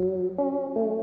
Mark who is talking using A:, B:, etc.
A: Thank you.